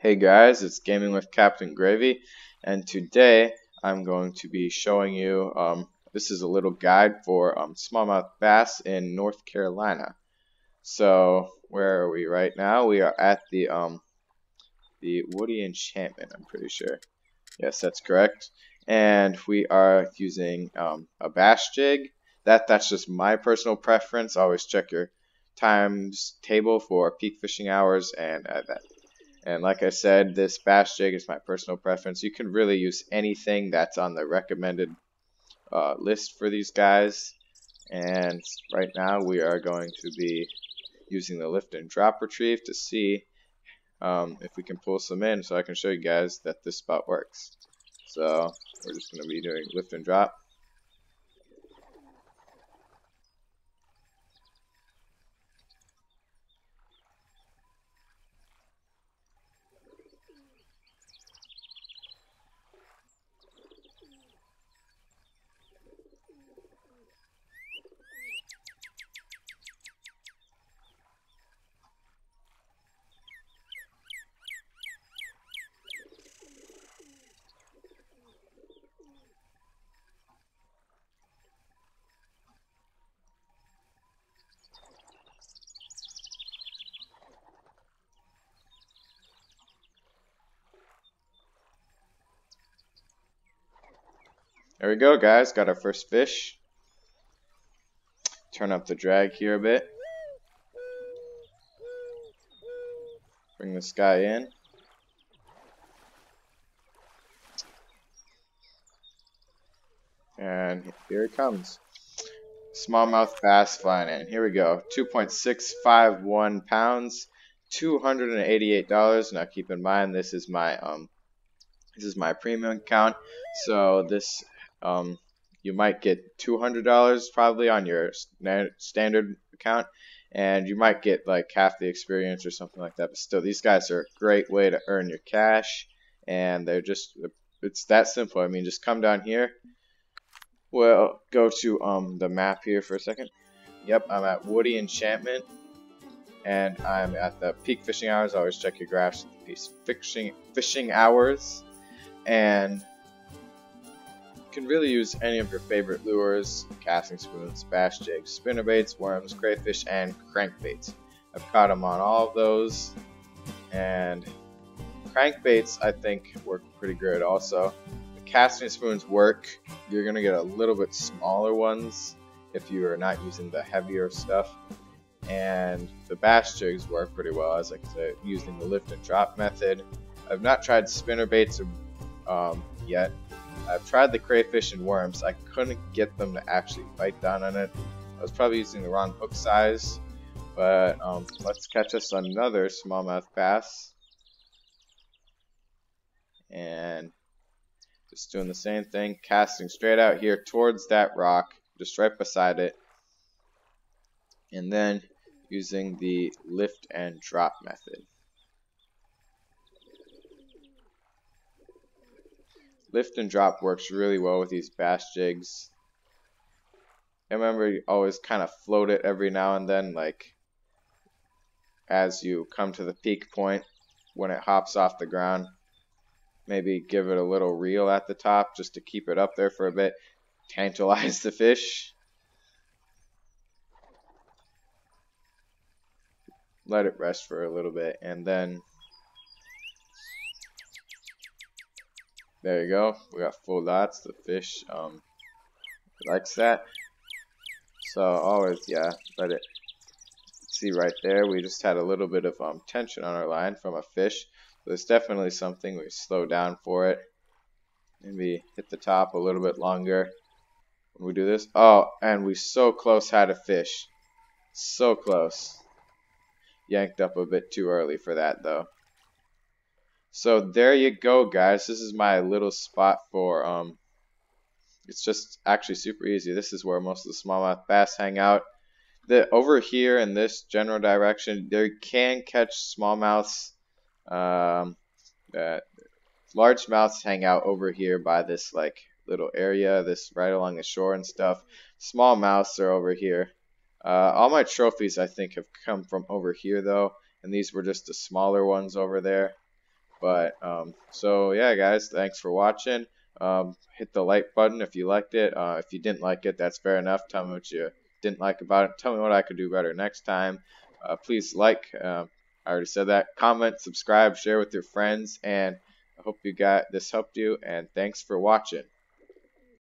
Hey guys, it's Gaming with Captain Gravy, and today I'm going to be showing you, um, this is a little guide for um, smallmouth bass in North Carolina. So, where are we right now? We are at the, um, the Woody Enchantment, I'm pretty sure. Yes, that's correct. And we are using um, a bass jig. That, that's just my personal preference. Always check your times table for peak fishing hours and uh, that and like I said, this bass jig is my personal preference. You can really use anything that's on the recommended uh, list for these guys. And right now we are going to be using the lift and drop retrieve to see um, if we can pull some in so I can show you guys that this spot works. So we're just going to be doing lift and drop. There we go, guys. Got our first fish. Turn up the drag here a bit. Bring this guy in. And here he comes. Smallmouth bass flying in. Here we go. 2.651 pounds, $288. Now keep in mind this is my um this is my premium account. So this um, you might get $200 probably on your standard account, and you might get like half the experience or something like that. But still, these guys are a great way to earn your cash, and they're just it's that simple. I mean, just come down here. Well, go to um the map here for a second. Yep, I'm at Woody Enchantment, and I'm at the peak fishing hours. Always check your graphs at the peak fishing fishing hours, and can really use any of your favorite lures, casting spoons, bass jigs, spinnerbaits, worms, crayfish, and crankbaits. I've caught them on all of those, and crankbaits I think work pretty good also. The casting spoons work. You're going to get a little bit smaller ones if you are not using the heavier stuff. And the bass jigs work pretty well, as I said, using the lift and drop method. I've not tried spinnerbaits um, yet, I've tried the crayfish and worms. I couldn't get them to actually bite down on it. I was probably using the wrong hook size. But um, let's catch us another smallmouth bass. And just doing the same thing, casting straight out here towards that rock, just right beside it. And then using the lift and drop method. Lift and drop works really well with these bass jigs. I remember you always kind of float it every now and then, like as you come to the peak point when it hops off the ground. Maybe give it a little reel at the top just to keep it up there for a bit. Tantalize the fish. Let it rest for a little bit and then There you go. We got full dots. The fish um, likes that. So always, yeah, let it see right there. We just had a little bit of um, tension on our line from a fish. So it's definitely something we slow down for it. Maybe hit the top a little bit longer when we do this. Oh, and we so close had a fish. So close. Yanked up a bit too early for that though. So there you go, guys. This is my little spot for, um, it's just actually super easy. This is where most of the smallmouth bass hang out. The, over here in this general direction, there can catch smallmouths. Um, uh, largemouths hang out over here by this like little area, this right along the shore and stuff. Smallmouths are over here. Uh, all my trophies, I think, have come from over here, though, and these were just the smaller ones over there. But um, so yeah, guys, thanks for watching. Um, hit the like button if you liked it. Uh, if you didn't like it, that's fair enough. Tell me what you didn't like about it. Tell me what I could do better next time. Uh, please like. Uh, I already said that. Comment, subscribe, share with your friends, and I hope you got this helped you. And thanks for watching.